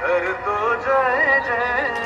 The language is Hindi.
कर दो तो जय जय